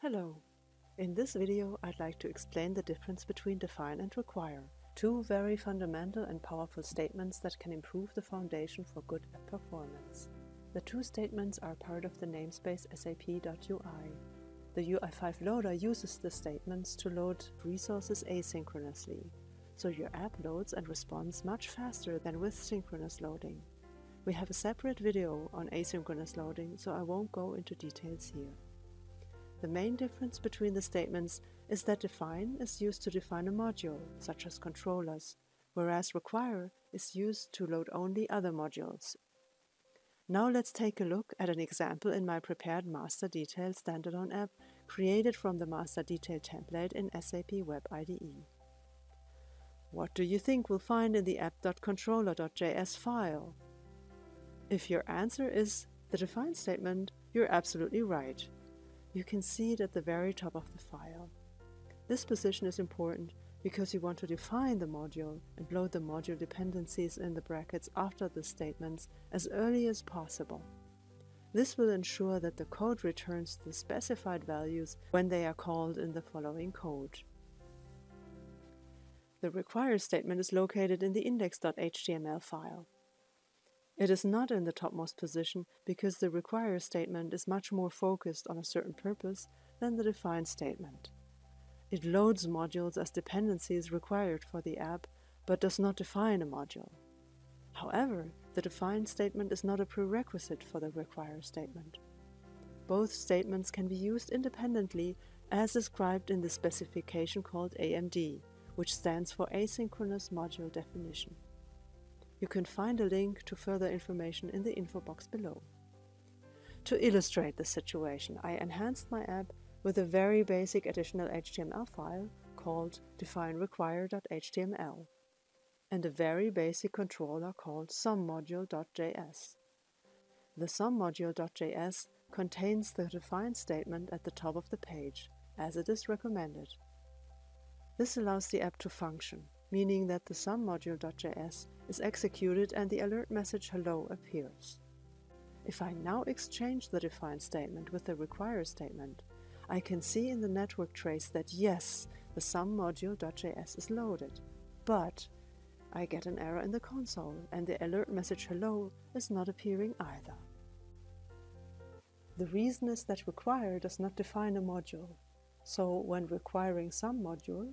Hello. In this video I'd like to explain the difference between define and require, two very fundamental and powerful statements that can improve the foundation for good app performance. The two statements are part of the namespace sap.ui. The UI5 loader uses the statements to load resources asynchronously, so your app loads and responds much faster than with synchronous loading. We have a separate video on asynchronous loading, so I won't go into details here. The main difference between the statements is that define is used to define a module, such as controllers, whereas require is used to load only other modules. Now let's take a look at an example in my prepared master detail standalone app created from the master detail template in SAP Web IDE. What do you think we'll find in the app.controller.js file? If your answer is the define statement, you're absolutely right. You can see it at the very top of the file. This position is important because you want to define the module and load the module dependencies in the brackets after the statements as early as possible. This will ensure that the code returns the specified values when they are called in the following code. The require statement is located in the index.html file. It is not in the topmost position because the require statement is much more focused on a certain purpose than the define statement. It loads modules as dependencies required for the app, but does not define a module. However, the define statement is not a prerequisite for the require statement. Both statements can be used independently as described in the specification called AMD, which stands for Asynchronous Module Definition. You can find a link to further information in the info box below. To illustrate the situation, I enhanced my app with a very basic additional HTML file called definerequire.html and a very basic controller called somemodule.js. The somemodule.js contains the define statement at the top of the page, as it is recommended. This allows the app to function meaning that the somemodule.js is executed and the alert message hello appears. If I now exchange the define statement with the require statement, I can see in the network trace that yes, the somemodule.js is loaded, but I get an error in the console and the alert message hello is not appearing either. The reason is that require does not define a module, so when requiring some module,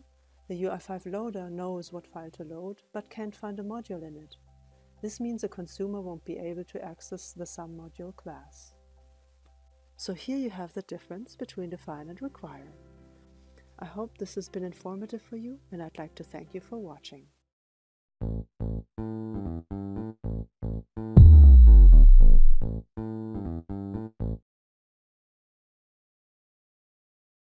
the UI5 loader knows what file to load, but can't find a module in it. This means a consumer won't be able to access the some module class. So here you have the difference between define and require. I hope this has been informative for you and I'd like to thank you for watching.